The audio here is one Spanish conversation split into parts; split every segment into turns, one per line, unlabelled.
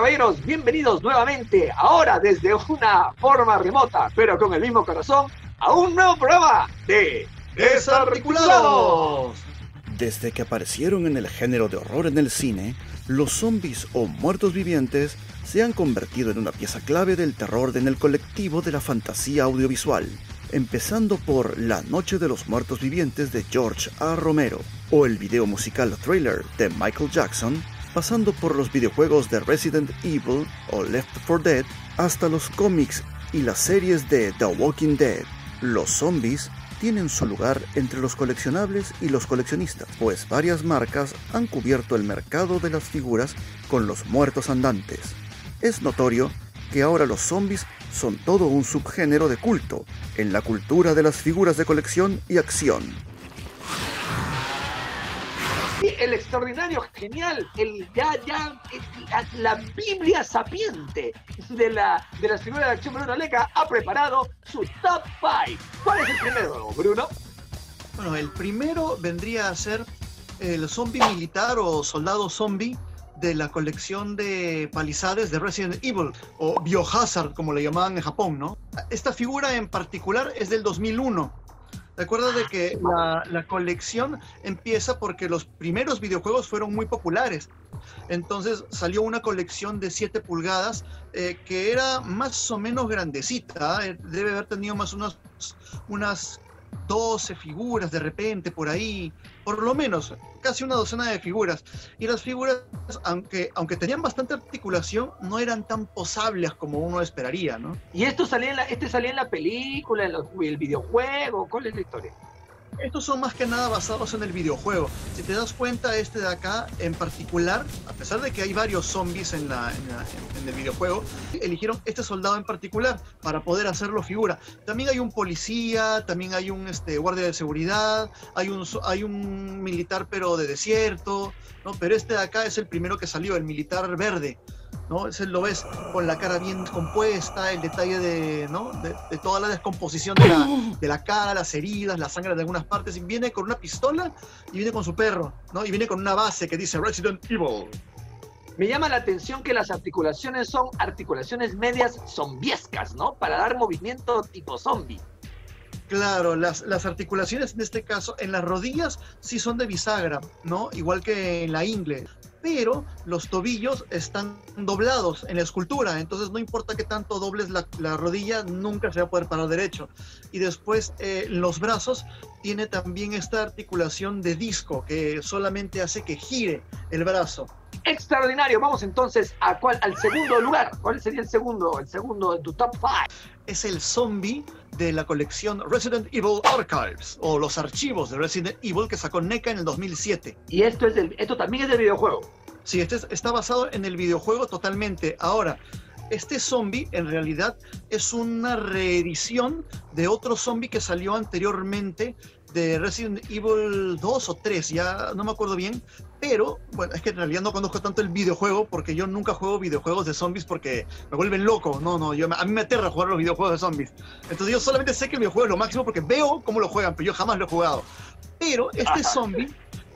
caballeros, bienvenidos nuevamente, ahora desde una forma remota, pero con el mismo corazón, a un nuevo programa de Desarticulados.
Desde que aparecieron en el género de horror en el cine, los zombies o muertos vivientes se han convertido en una pieza clave del terror en el colectivo de la fantasía audiovisual, empezando por La Noche de los Muertos Vivientes de George A. Romero, o el video musical Thriller de Michael Jackson, pasando por los videojuegos de Resident Evil o Left 4 Dead, hasta los cómics y las series de The Walking Dead. Los zombies tienen su lugar entre los coleccionables y los coleccionistas, pues varias marcas han cubierto el mercado de las figuras con los muertos andantes. Es notorio que ahora los zombies son todo un subgénero de culto en la cultura de las figuras de colección y acción
el extraordinario, genial, el ya, ya, la, Biblia sapiente de, la, de las figuras de acción Bruno Leca ha preparado su top 5. ¿Cuál es el primero, Bruno?
Bueno, el primero vendría a ser el zombie militar o soldado zombie de la colección de palizades de Resident Evil o Biohazard, como le llamaban en Japón, ¿no? Esta figura en particular es del 2001 Recuerda de que la, colección empieza porque los primeros videojuegos fueron muy populares. Entonces salió una colección de 7 pulgadas eh, que era más o menos grandecita. Eh, debe haber tenido más unas, unas 12 figuras de repente por ahí, por lo menos casi una docena de figuras. Y las figuras, aunque, aunque tenían bastante articulación, no eran tan posables como uno esperaría, ¿no?
¿Y esto salía en la, este salía en la película, en el videojuego? ¿Cuál es la historia?
Estos son más que nada basados en el videojuego. Si te das cuenta, este de acá en particular, a pesar de que hay varios zombies en, la, en, el videojuego, eligieron este soldado en particular para poder hacerlo figura. También hay un policía, también hay un este, guardia de seguridad, hay un, hay un militar pero de desierto, ¿no? pero este de acá es el primero que salió, el militar verde. ¿No? Ese lo ves con la cara bien compuesta, el detalle de, ¿no? de, toda la descomposición de la, de la, cara, las heridas, la sangre de algunas partes, y viene con una pistola y viene con su perro, ¿no? Y viene con una base que dice Resident Evil.
Me llama la atención que las articulaciones son articulaciones medias zombiescas, ¿no? Para dar movimiento tipo zombie.
Claro, las, las, articulaciones en este caso, en las rodillas sí son de bisagra, ¿no? Igual que en la ingle pero los tobillos están doblados en la escultura, entonces no importa que tanto dobles la, rodilla, nunca se va a poder parar derecho. Y después eh, los brazos tiene también esta articulación de disco que solamente hace que gire el brazo.
Extraordinario, vamos entonces a cuál, al segundo lugar. ¿Cuál sería el segundo, el segundo de tu top 5?
Es el zombie de la colección Resident Evil Archives o los archivos de Resident Evil que sacó NECA en el 2007.
Y esto, es esto también es del videojuego.
Sí, este está basado en el videojuego totalmente. Ahora, este zombie en realidad es una reedición de otro zombie que salió anteriormente de Resident Evil 2 o 3, ya no me acuerdo bien, pero bueno, es que en realidad no conozco tanto el videojuego porque yo nunca juego videojuegos de zombies porque me vuelven loco, no, no, yo, a mí me aterra jugar los videojuegos de zombies. Entonces yo solamente sé que el videojuego es lo máximo porque veo cómo lo juegan, pero yo jamás lo he jugado. Pero este zombie,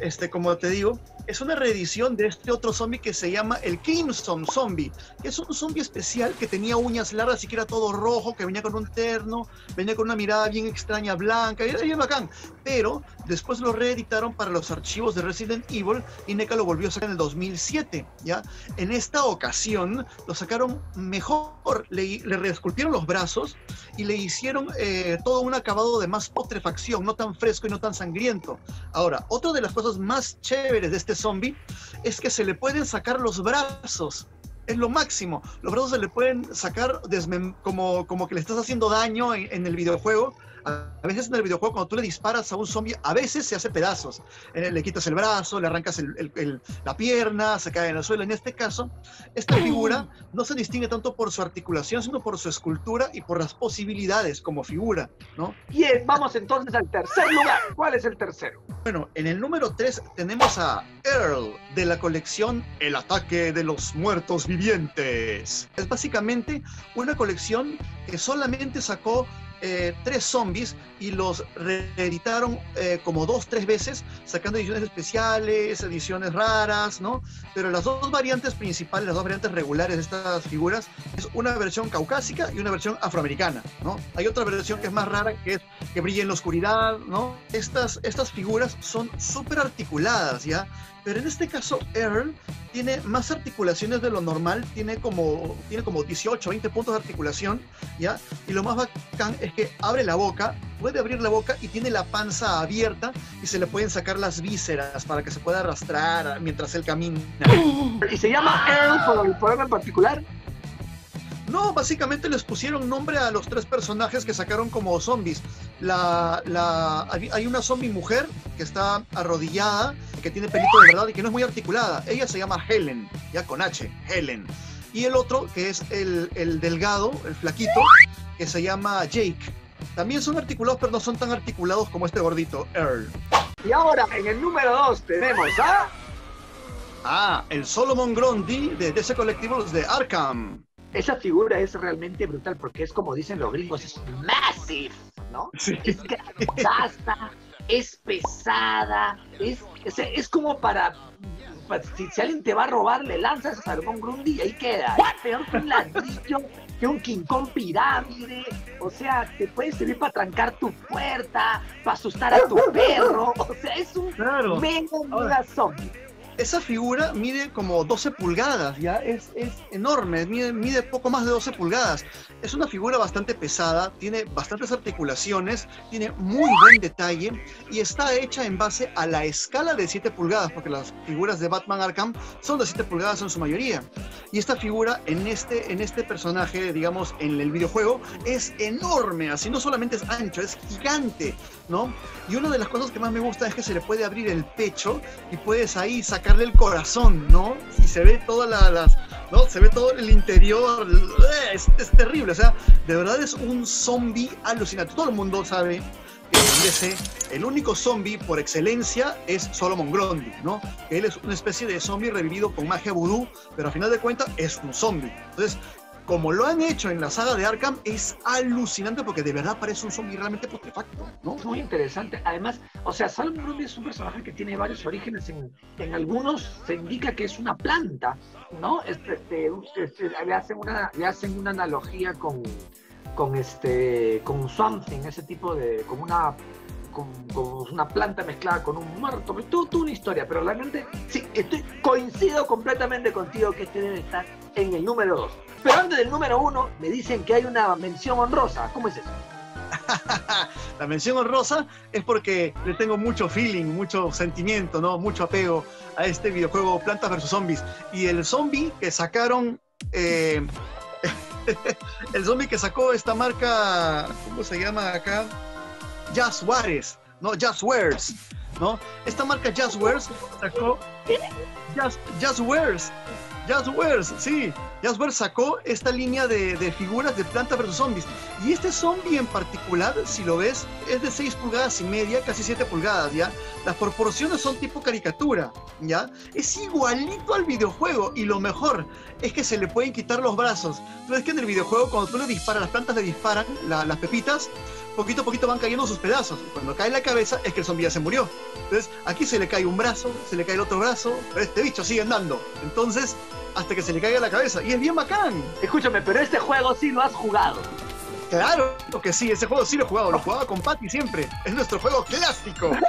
este, como te digo, es una reedición de este otro zombie que se llama el Crimson Zombie, que es un zombie especial que tenía uñas largas y que era todo rojo, que venía con un terno, venía con una mirada bien extraña blanca, y era bien bacán. Pero después lo reeditaron para los archivos de Resident Evil y NECA lo volvió a sacar en el 2007, ¿ya? En esta ocasión lo sacaron mejor, le, le reesculpieron los brazos y le hicieron eh, todo un acabado de más putrefacción, no tan fresco y no tan sangriento. Ahora, otra de las cosas más chéveres de este zombie es que se le pueden sacar los brazos. Es lo máximo. Los brazos se le pueden sacar como, como que le estás haciendo daño en el videojuego a veces en el videojuego, cuando tú le disparas a un zombie, a veces se hace pedazos. Eh, le quitas el brazo, le arrancas la pierna, se cae en el suelo. En este caso, esta figura no se distingue tanto por su articulación, sino por su escultura y por las posibilidades como figura, ¿no?
Bien, vamos entonces al tercer lugar. ¿Cuál es el tercero?
Bueno, en el número 3 tenemos a Earl de la colección El ataque de los muertos vivientes. Es básicamente una colección que solamente sacó eh, tres zombies y los reeditaron eh, como dos, tres veces, sacando ediciones especiales, ediciones raras, ¿no? Pero las dos variantes principales, las dos variantes regulares de estas figuras, es una versión caucásica y una versión afroamericana, ¿no? Hay otra versión que es más rara, que es que brilla en la oscuridad, ¿no? Estas, estas figuras son súper articuladas, ¿ya? Pero en este caso, Earl tiene más articulaciones de lo normal, tiene como, tiene como 18, 20 puntos de articulación, ¿ya? Y lo más bacán es que abre la boca, puede abrir la boca y tiene la panza abierta y se le pueden sacar las vísceras para que se pueda arrastrar mientras él camina.
¿Y se llama Earl por el poema en particular?
No, básicamente les pusieron nombre a los tres personajes que sacaron como zombies. La, la, hay una zombie mujer que está arrodillada, que tiene pelito de verdad y que no es muy articulada. Ella se llama Helen, ya con H, Helen. Y el otro, que es el, el delgado, el flaquito, que se llama Jake. También son articulados, pero no son tan articulados como este gordito, Earl.
Y ahora, en el número 2 tenemos a...
Ah, el Solomon Grundy de DC Collectibles de Arkham.
Esa figura es realmente brutal porque es como dicen los gringos, es massive, ¿no?
Sí.
Es grandiosa, es pesada, es, es, es como para, para- si, alguien te va a robar, le lanzas a Salomón Grundy y ahí queda. Es peor que un ladrillo, que un King Kong pirámide. O sea, te puede servir para trancar tu puerta, para asustar a tu perro. O sea, es un
Claro.
mega, mega zombie.
Esa figura mide como 12 pulgadas, ya es, es enorme, mide, mide poco más de 12 pulgadas. Es una figura bastante pesada, tiene bastantes articulaciones, tiene muy buen detalle y está hecha en base a la escala de 7 pulgadas, porque las figuras de Batman Arkham son de 7 pulgadas en su mayoría. Y esta figura en este, en este personaje, digamos, en el videojuego, es enorme, así no solamente es ancho, es gigante, ¿no? Y una de las cosas que más me gusta es que se le puede abrir el pecho y puedes ahí sacarle el corazón, ¿no? Y se ve todas la- las, ¿no? Se ve todo el interior, ¡eh! es, es terrible, o sea, de verdad es un zombie alucinante. Todo el mundo sabe que en DC el único zombie por excelencia es Solomon Grundy, ¿no? Él es una especie de zombie revivido con magia vudú, pero a final de cuentas es un zombie. Entonces, como lo han hecho en la saga de Arkham, es alucinante porque de verdad parece un zombie realmente putrefacto, ¿no?
Es muy interesante. Además, o sea, Salomon Grundy es un personaje que tiene varios orígenes. En, en algunos se indica que es una planta, ¿no? Este, este, le, hacen una, le hacen una analogía con, con, este, con something, ese tipo de. como una. Con, una planta mezclada con un muerto, tú una historia, pero realmente sí, estoy, coincido completamente contigo que este debe estar en el número 2. Pero antes del número 1 me dicen que hay una mención honrosa. ¿Cómo es eso?
La mención honrosa es porque le tengo mucho feeling, mucho sentimiento, ¿no? Mucho apego a este videojuego Plantas vs Zombies. Y el zombie que sacaron, eh, el zombie que sacó esta marca, ¿cómo se llama acá? Jazz Juárez, ¿no? Jazz Wares, ¿no? Esta marca Jazz Wares sacó Jazz, Jazz Wares. Jazz Wares, sí. Jazz Wares sacó esta línea de, de figuras de Plantas vs Zombies. Y este zombie en particular, si lo ves, es de 6 pulgadas y media, casi 7 pulgadas, ¿ya? Las proporciones son tipo caricatura, ¿ya? Es igualito al videojuego y lo mejor es que se le pueden quitar los brazos. Tú ves que en el videojuego cuando tú le disparas, las plantas le disparan, la- las pepitas, poquito a poquito van cayendo sus pedazos. Y cuando cae la cabeza es que el zombie ya se murió. Entonces aquí se le cae un brazo, se le cae el otro brazo, pero este bicho sigue andando. Entonces, hasta que se le caiga la cabeza. Y es bien bacán.
Escúchame, pero este juego sí lo has jugado.
Claro que sí, ese juego sí lo he jugado, lo jugaba con Patty siempre. Es nuestro juego clásico.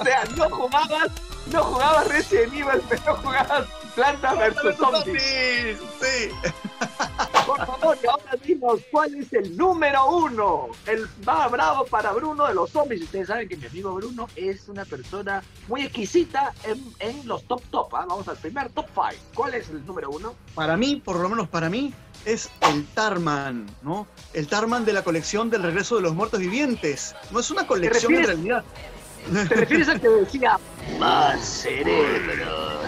O sea, no jugabas, no jugabas Resident Evil, pero jugabas Planta vs Zombies.
Sí.
Por favor, y ahora dinos cuál es el número uno. El más bravo para Bruno de los zombies. Ustedes saben que mi amigo Bruno es una persona muy exquisita en, en los top top. ¿ah? Vamos al primer top 5. ¿Cuál es el número uno?
Para mí, por lo menos para mí, es el Tarman, ¿no? El Tarman de la colección del regreso de los muertos vivientes. No es una colección en realidad.
¿Te refieres al que decía más cerebros?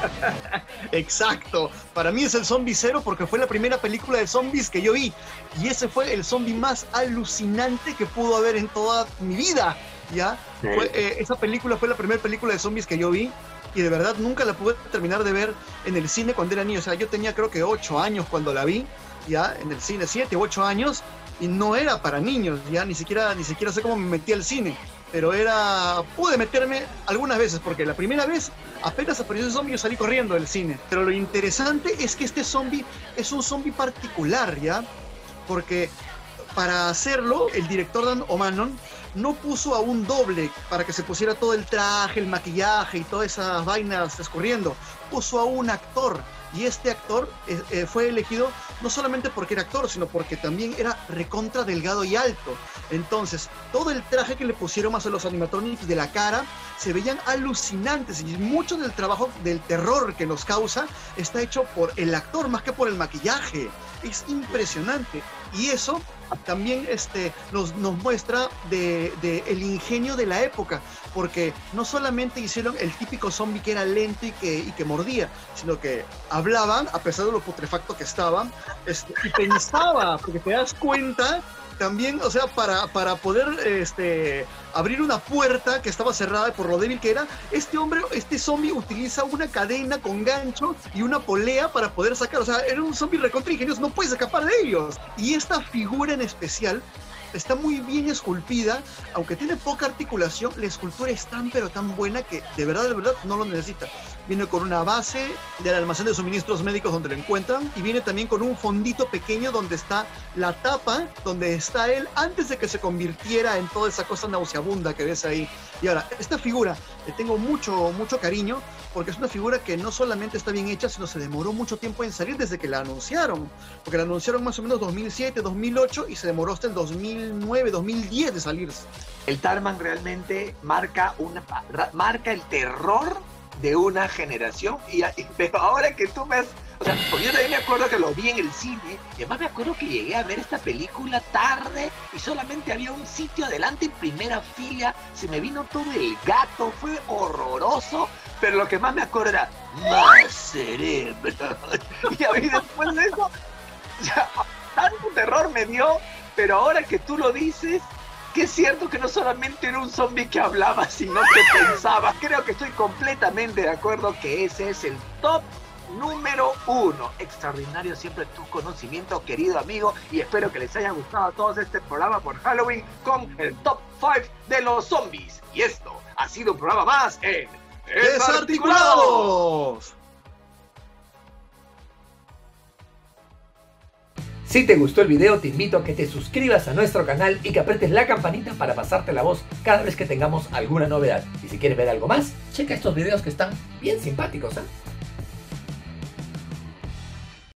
Exacto. Para mí es el zombie cero porque fue la primera película de zombies que yo vi. Y ese fue el zombie más alucinante que pudo haber en toda mi vida. ¿Ya? Fue, eh, esa película fue la primera película de zombies que yo vi. Y de verdad nunca la pude terminar de ver en el cine cuando era niño. O sea, yo tenía creo que 8 años cuando la vi. Ya, en el cine, 7 u 8 años. y no era para niños, ya ni siquiera, ni siquiera sé cómo me metí al cine, pero era, pude meterme algunas veces, porque la primera vez apenas apareció el zombie yo salí corriendo del cine, pero lo interesante es que este zombie es un zombie particular, ya, porque para hacerlo, el director Dan O'Manon no puso a un doble para que se pusiera todo el traje, el maquillaje y todas esas vainas escurriendo. Puso a un actor y este actor eh, eh, fue elegido no solamente porque era actor, sino porque también era recontra delgado y alto. Entonces, todo el traje que le pusieron más a los animatronics de la cara se veían alucinantes y mucho del trabajo del terror que nos causa está hecho por el actor más que por el maquillaje. Es impresionante. Y eso también este, nos, muestra de, de, el ingenio de la época, porque no solamente hicieron el típico zombie que era lento y que, y que mordía, sino que hablaban, a pesar de lo putrefacto que estaban, este, y pensaba, porque te das cuenta también, o sea, para, para poder este, abrir una puerta que estaba cerrada por lo débil que era, este hombre, este zombie utiliza una cadena con gancho y una polea para poder sacar. O sea, era un zombie recontra no puedes escapar de ellos. Y esta figura en especial está muy bien esculpida, aunque tiene poca articulación, la escultura es tan pero tan buena que de verdad, de verdad no lo necesita. Viene con una base del almacén de suministros médicos donde lo encuentran y viene también con un fondito pequeño donde está la tapa, donde está él antes de que se convirtiera en toda esa cosa nauseabunda que ves ahí. Y ahora, esta figura le tengo mucho, mucho cariño porque es una figura que no solamente está bien hecha, sino se demoró mucho tiempo en salir desde que la anunciaron. Porque la anunciaron más o menos 2007, 2008 y se demoró hasta el 2009, 2010 de salirse.
El Tarman realmente marca, una, marca el terror de una generación. Y, pero ahora que tú me has o sea, porque yo también me acuerdo que lo vi en el cine, y además me acuerdo que llegué a ver esta película tarde y solamente había un sitio adelante en primera fila, se me vino todo el gato, fue horroroso, pero lo que más me acuerdo era más cerebro. Y a mí después de eso, ya, tanto terror me dio, pero ahora que tú lo dices, que es cierto que no solamente era un zombie que hablaba, sino que pensaba. Creo que estoy completamente de acuerdo que ese es el top número uno. Extraordinario siempre tu conocimiento, querido amigo, y espero que les haya gustado a todos este programa por Halloween con el top 5 de los zombies. Y esto ha sido un programa más en
Desarticulados.
Si te gustó el video, te invito a que te suscribas a nuestro canal y que apretes la campanita para pasarte la voz cada vez que tengamos alguna novedad. Y si quieres ver algo más, checa estos videos que están bien simpáticos. ¿eh?